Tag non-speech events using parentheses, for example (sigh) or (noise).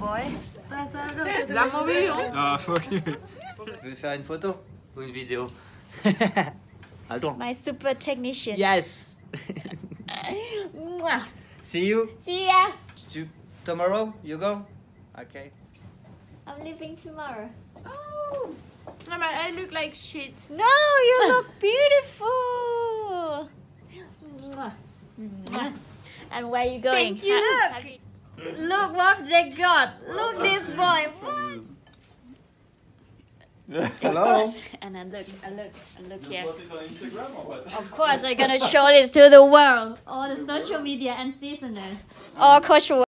Happy boy. La mauvaise, hein Ah, fuck. you. Tu veux faire une photo ou une vidéo (laughs) Attends. My super technician. Yes. (laughs) Mwah. See you. See ya. Tu, tomorrow you go. Okay. I'm leaving tomorrow. Oh. No, but I look like shit. No, you (laughs) look beautiful. Mwah. Mwah. And where are you going? Thank you. Ha- Look what they got. Look this boy. Hello. And then look, and look, and look here. Of course, I'm gonna show this to the world. All the social media and seasonal. All cultural.